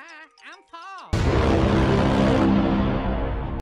Hi, I'm Paul.